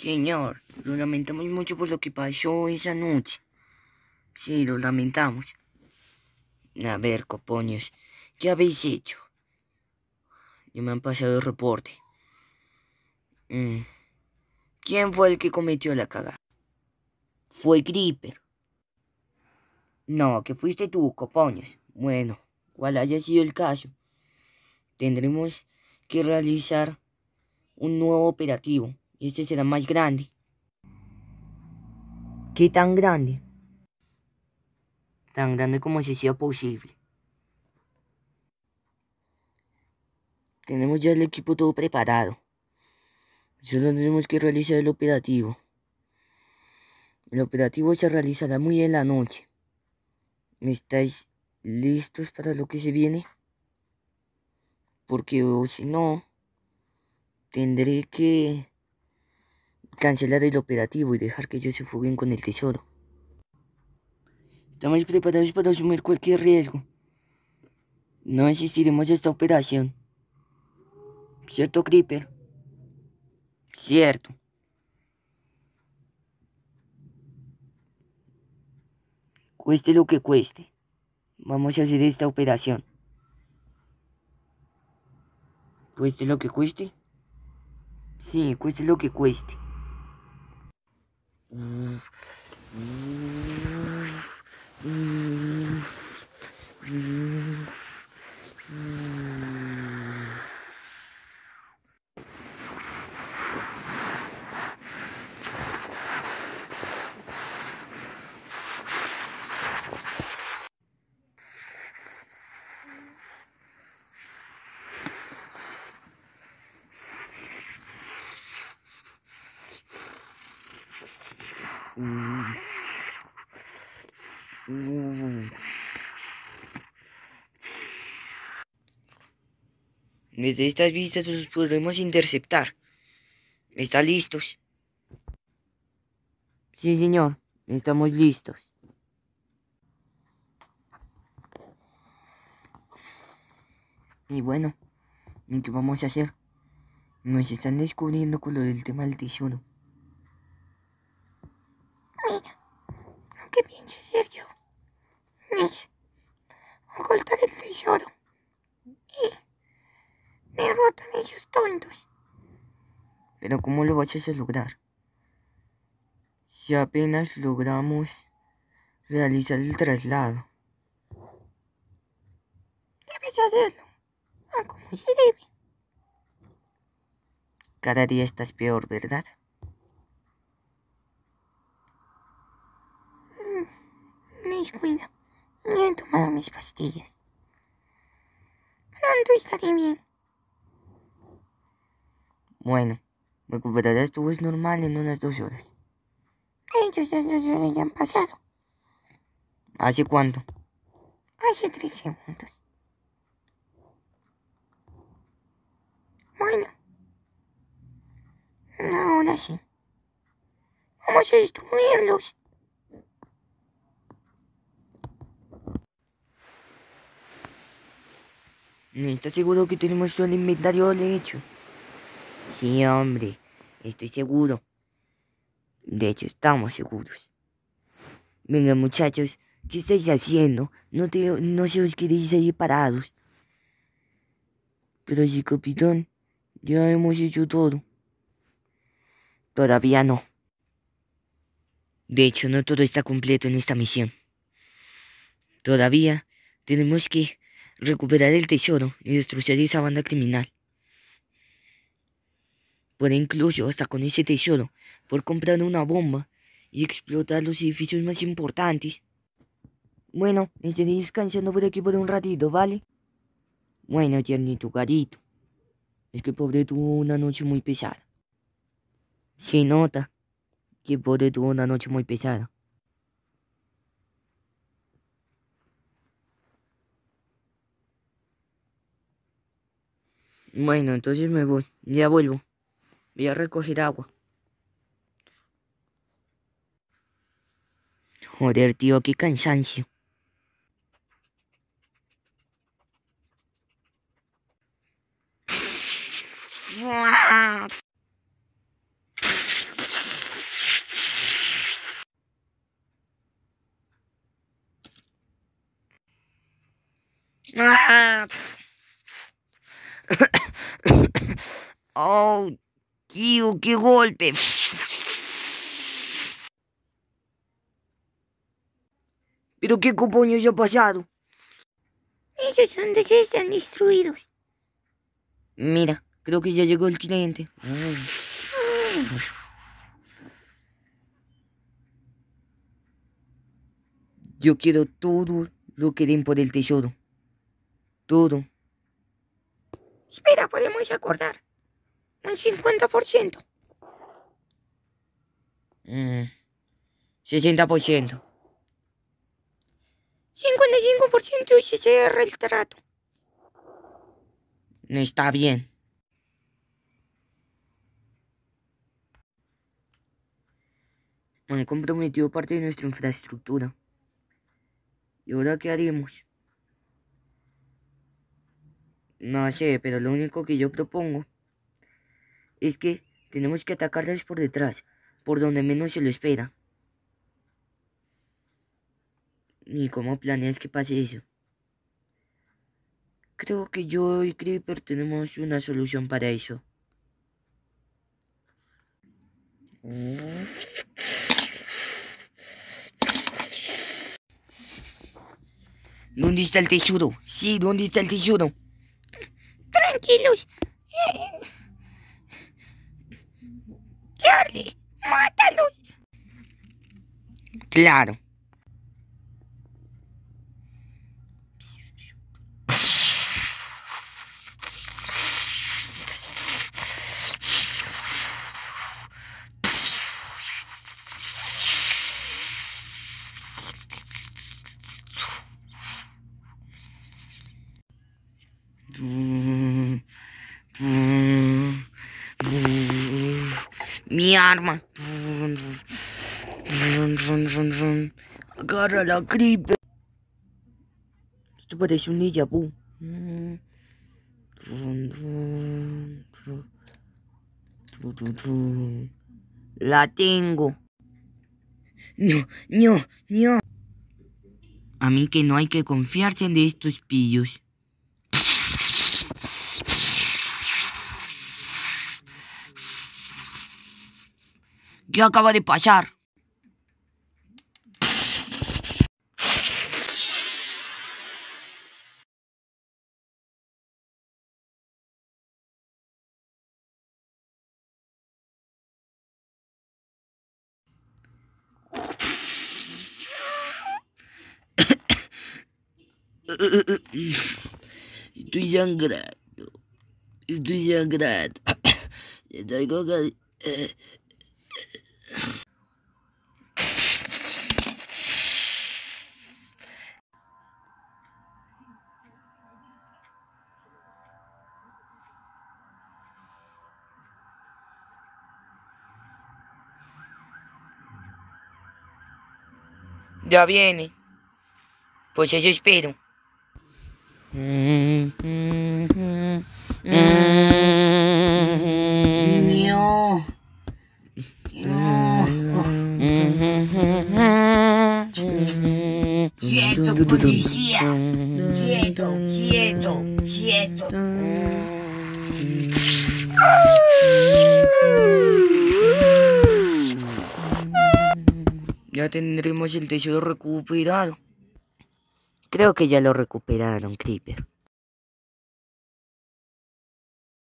Señor, lo lamentamos mucho por lo que pasó esa noche. Sí, lo lamentamos. A ver, copoños, ¿qué habéis hecho? Ya me han pasado el reporte. Mm. ¿Quién fue el que cometió la cagada? Fue Gripper. No, que fuiste tú, copoños. Bueno, cual haya sido el caso, tendremos que realizar un nuevo operativo y este será más grande. ¿Qué tan grande? Tan grande como si sea posible. Tenemos ya el equipo todo preparado. Solo tenemos que realizar el operativo. El operativo se realizará muy en la noche. ¿Estáis listos para lo que se viene? Porque si no, tendré que cancelar el operativo y dejar que ellos se fuguen con el tesoro. Estamos preparados para asumir cualquier riesgo. No asistiremos a esta operación. ¿Cierto, Creeper? Cierto. Cueste lo que cueste. Vamos a hacer esta operación. ¿Cueste lo que cueste? Sí, cueste lo que cueste. Mm-hmm. Desde estas vistas los podremos interceptar. ¿Está listos? Sí, señor. Estamos listos. Y bueno, ¿qué vamos a hacer? Nos están descubriendo con lo del tema del tesoro. Mira, lo que pienso hacer yo es ocultar el tesoro y derrotan a esos tontos. Pero ¿cómo lo vas a lograr? Si apenas logramos realizar el traslado. Debes hacerlo, a como se debe. Cada día estás peor, ¿verdad? Descuida, ya he tomado mis pastillas. Pronto estaré bien. Bueno, recuperarás tu voz normal en unas dos horas. Ellos dos horas ya han pasado. ¿Hace cuánto? Hace tres segundos. Bueno. Ahora sí. Vamos a destruirlos. ¿Estás seguro que tenemos todo el inventario hecho? Sí, hombre. Estoy seguro. De hecho, estamos seguros. Venga, muchachos. ¿Qué estáis haciendo? No, te, no se os queréis ahí parados. Pero sí, capitán. Ya hemos hecho todo. Todavía no. De hecho, no todo está completo en esta misión. Todavía tenemos que recuperar el tesoro y destruir esa banda criminal. Puede incluso hasta con ese tesoro por comprar una bomba y explotar los edificios más importantes. Bueno, estaré descansando por aquí por un ratito, ¿vale? Bueno, tiernito carito. Es que pobre tuvo una noche muy pesada. Se nota que pobre tuvo una noche muy pesada. Bueno, entonces me voy. Ya vuelvo. Voy a recoger agua. Joder, tío, qué cansancio. oh. Tío, qué golpe. ¿Pero qué copoños ha pasado? Esos son de que están destruidos. Mira, creo que ya llegó el cliente. Yo quiero todo lo que den por el tesoro. Todo. Espera, podemos acordar. Un 50%. Mm, 60%. 55% y se cierra el trato. Está bien. Han comprometido parte de nuestra infraestructura. ¿Y ahora qué haremos? No sé, pero lo único que yo propongo es que tenemos que atacarles por detrás, por donde menos se lo espera. ¿Y cómo planeas que pase eso? Creo que yo y Creeper tenemos una solución para eso. ¿Dónde está el tesoro? Sí, ¿dónde está el tesoro? Tranquilos. Charlie! Mata-los! Claro. Hum. Mi arma. Agarra la creeper. Esto parece un déjà vu. La tengo. No, no, no. A mí que no hay que confiarse en estos pillos. ¿Qué acaba de pasar? Estoy sangrando. Estoy sangrando. Estoy con... Ya viene. Pues eso espero. Quieto, policía. Quieto, quieto, quieto. Ya tendremos el tesoro recuperado. Creo que ya lo recuperaron, Creeper.